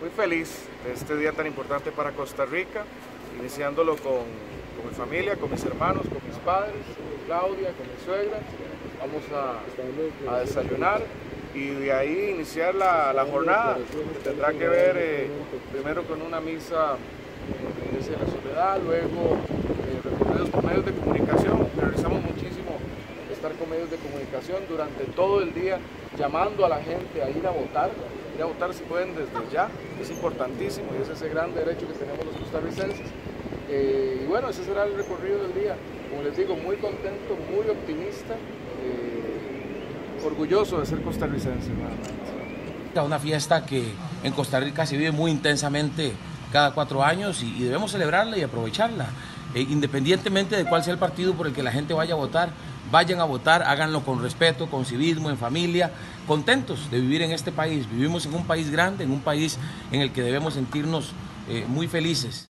muy feliz de este día tan importante para Costa Rica, iniciándolo con, con mi familia, con mis hermanos, con mis padres, con Claudia, con mi suegra. Vamos a, a desayunar y de ahí iniciar la, la jornada, tendrá que ver eh, primero con una misa en la de la Soledad, luego eh, recorridos medios de comunicación. Medios de comunicación durante todo el día, llamando a la gente a ir a votar, ir a votar si pueden desde ya, es importantísimo y es ese gran derecho que tenemos los costarricenses. Eh, y bueno, ese será el recorrido del día. Como les digo, muy contento, muy optimista, eh, orgulloso de ser costarricense. Una fiesta que en Costa Rica se vive muy intensamente cada cuatro años y, y debemos celebrarla y aprovecharla. Eh, independientemente de cuál sea el partido por el que la gente vaya a votar, vayan a votar, háganlo con respeto, con civismo, en familia, contentos de vivir en este país. Vivimos en un país grande, en un país en el que debemos sentirnos eh, muy felices.